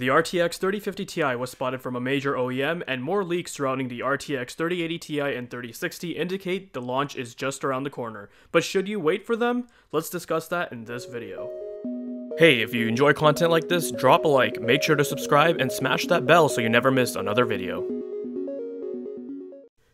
The RTX 3050 Ti was spotted from a major OEM, and more leaks surrounding the RTX 3080 Ti and 3060 indicate the launch is just around the corner. But should you wait for them? Let's discuss that in this video. Hey, if you enjoy content like this, drop a like, make sure to subscribe, and smash that bell so you never miss another video.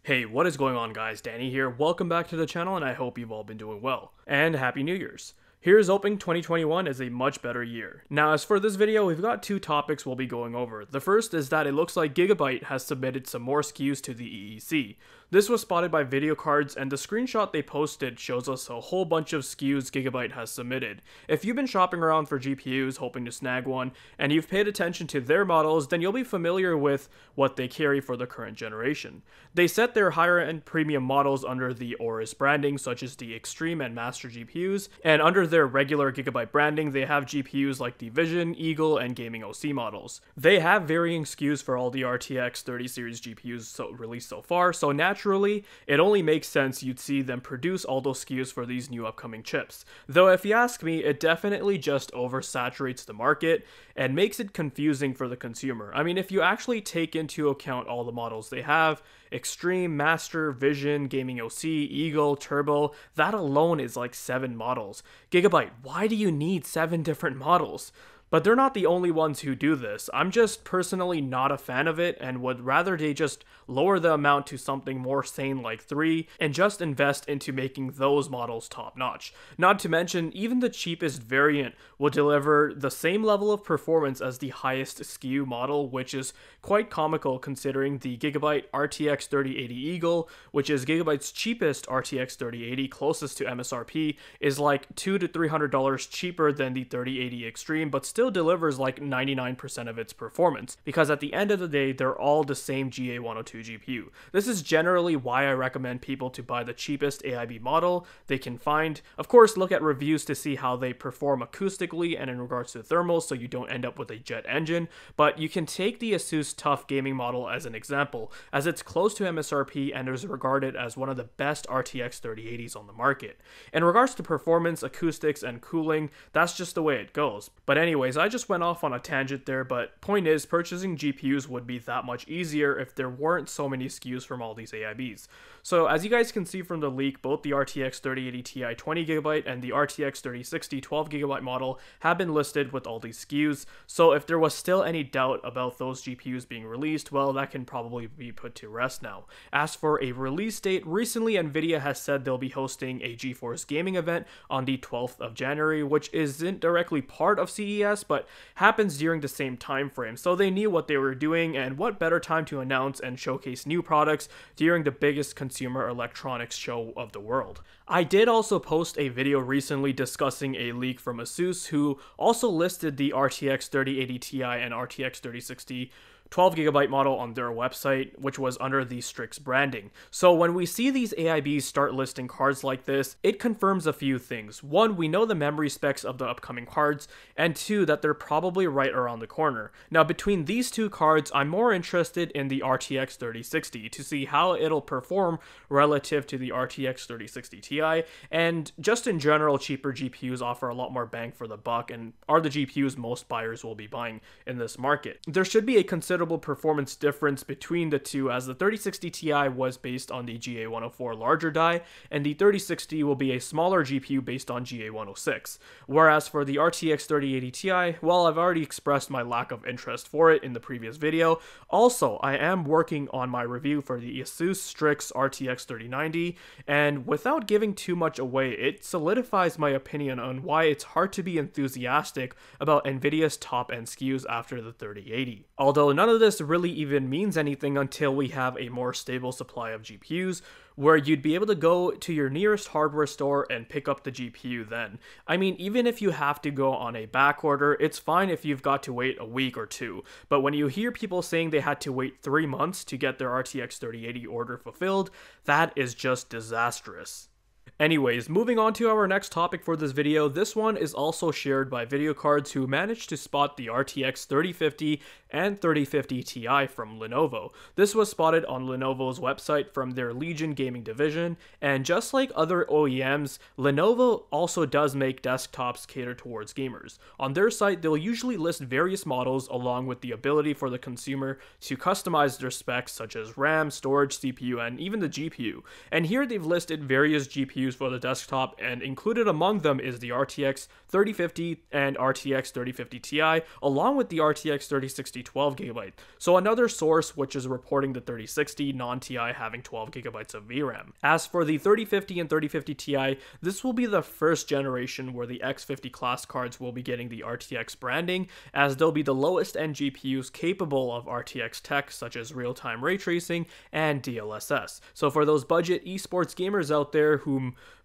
Hey, what is going on guys? Danny here. Welcome back to the channel and I hope you've all been doing well. And Happy New Year's. Here's hoping 2021 is a much better year. Now as for this video, we've got two topics we'll be going over. The first is that it looks like Gigabyte has submitted some more SKUs to the EEC. This was spotted by VideoCardz and the screenshot they posted shows us a whole bunch of SKUs Gigabyte has submitted. If you've been shopping around for GPUs hoping to snag one, and you've paid attention to their models, then you'll be familiar with what they carry for the current generation. They set their higher end premium models under the Aorus branding such as the Extreme and Master GPUs, and under their regular Gigabyte branding they have GPUs like the Vision, Eagle, and Gaming OC models. They have varying SKUs for all the RTX 30 series GPUs so released so far, so naturally naturally, it only makes sense you'd see them produce all those SKUs for these new upcoming chips. Though if you ask me, it definitely just oversaturates the market and makes it confusing for the consumer. I mean, if you actually take into account all the models they have, Extreme, Master, Vision, Gaming OC, Eagle, Turbo, that alone is like 7 models. Gigabyte, why do you need 7 different models? But they're not the only ones who do this. I'm just personally not a fan of it and would rather they just lower the amount to something more sane like 3 and just invest into making those models top notch. Not to mention, even the cheapest variant will deliver the same level of performance as the highest SKU model, which is quite comical considering the Gigabyte RTX 3080 Eagle, which is Gigabyte's cheapest RTX 3080 closest to MSRP, is like 2 to $300 cheaper than the 3080 Extreme, but still delivers like 99% of its performance, because at the end of the day, they're all the same GA102 GPU. This is generally why I recommend people to buy the cheapest AIB model they can find. Of course, look at reviews to see how they perform acoustically and in regards to thermals so you don't end up with a jet engine, but you can take the Asus TUF gaming model as an example, as it's close to MSRP and is regarded as one of the best RTX 3080s on the market. In regards to performance, acoustics, and cooling, that's just the way it goes. But anyway, anyways, I just went off on a tangent there, but point is, purchasing GPUs would be that much easier if there weren't so many SKUs from all these AIBs. So as you guys can see from the leak, both the RTX 3080 Ti 20GB and the RTX 3060 12GB model have been listed with all these SKUs, so if there was still any doubt about those GPUs being released, well, that can probably be put to rest now. As for a release date, recently Nvidia has said they'll be hosting a GeForce gaming event on the 12th of January, which isn't directly part of CES, but happens during the same time frame. So they knew what they were doing, and what better time to announce and showcase new products during the biggest consumer electronics show of the world. I did also post a video recently discussing a leak from Asus who also listed the RTX 3080 Ti and RTX 3060 12 gigabyte model on their website, which was under the Strix branding. So when we see these AIBs start listing cards like this, it confirms a few things. One, we know the memory specs of the upcoming cards, and two, that they're probably right around the corner. Now between these two cards, I'm more interested in the RTX 3060 to see how it'll perform relative to the RTX 3060 Ti, and just in general, cheaper GPUs offer a lot more bang for the buck and are the GPUs most buyers will be buying in this market. There should be a considerable considerable performance difference between the two as the 3060 Ti was based on the GA104 larger die and the 3060 will be a smaller GPU based on GA106. Whereas for the RTX 3080 Ti, well I've already expressed my lack of interest for it in the previous video. Also, I am working on my review for the Asus Strix RTX 3090 and without giving too much away, it solidifies my opinion on why it's hard to be enthusiastic about Nvidia's top end SKUs after the 3080. Although none of this really even means anything until we have a more stable supply of GPUs, where you'd be able to go to your nearest hardware store and pick up the GPU then. I mean, even if you have to go on a back order, it's fine if you've got to wait a week or two. But when you hear people saying they had to wait three months to get their RTX 3080 order fulfilled, that is just disastrous. Anyways, moving on to our next topic for this video, this one is also shared by VideoCardz who managed to spot the RTX 3050 and 3050 Ti from Lenovo. This was spotted on Lenovo's website from their Legion gaming division, and just like other OEMs, Lenovo also does make desktops cater towards gamers. On their site, they'll usually list various models along with the ability for the consumer to customize their specs such as RAM, storage, CPU, and even the GPU. And here they've listed various GPUs for the desktop, and included among them is the RTX 3050 and RTX 3050 Ti, along with the RTX 3060 12GB. So another source which is reporting the 3060 non-Ti having 12GB of VRAM. As for the 3050 and 3050 Ti, this will be the first generation where the X50 class cards will be getting the RTX branding, as they'll be the lowest end GPUs capable of RTX tech such as real-time ray tracing and DLSS. So for those budget esports gamers out there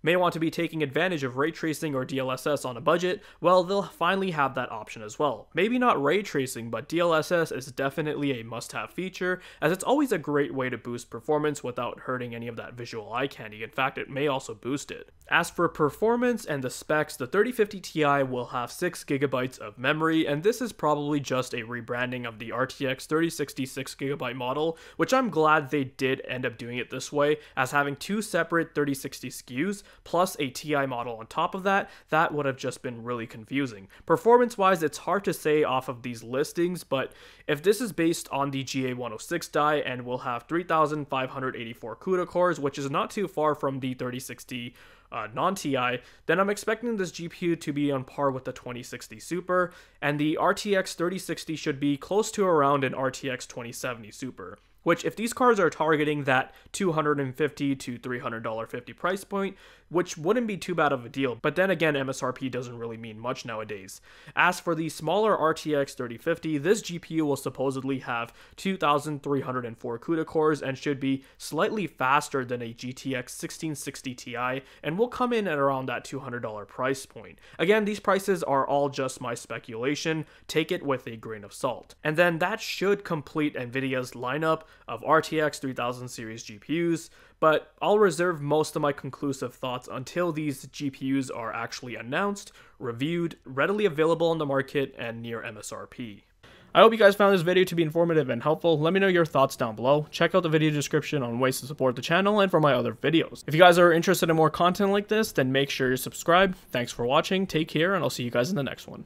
may want to be taking advantage of ray tracing or DLSS on a budget, well, they'll finally have that option as well. Maybe not ray tracing, but DLSS is definitely a must have feature, as it's always a great way to boost performance without hurting any of that visual eye candy. In fact, it may also boost it. As for performance and the specs, the 3050 Ti will have 6GB of memory, and this is probably just a rebranding of the RTX 3060 6GB model, which I'm glad they did end up doing it this way, as having two separate 3060 SKUs plus a TI model on top of that, that would have just been really confusing. Performance wise, it's hard to say off of these listings, but if this is based on the GA106 die and will have 3584 CUDA cores, which is not too far from the 3060 uh, non-TI, then I'm expecting this GPU to be on par with the 2060 Super, and the RTX 3060 should be close to around an RTX 2070 Super which if these cards are targeting that 250 to $300 50 price point, which wouldn't be too bad of a deal, but then again MSRP doesn't really mean much nowadays. As for the smaller RTX 3050, this GPU will supposedly have 2304 CUDA cores and should be slightly faster than a GTX 1660 Ti and will come in at around that $200 price point. Again, these prices are all just my speculation, take it with a grain of salt. And then that should complete Nvidia's lineup of RTX 3000 series GPUs, but I'll reserve most of my conclusive thoughts until these GPUs are actually announced, reviewed, readily available on the market, and near MSRP. I hope you guys found this video to be informative and helpful. Let me know your thoughts down below. Check out the video description on ways to support the channel and for my other videos. If you guys are interested in more content like this, then make sure you subscribe. Thanks for watching, take care, and I'll see you guys in the next one.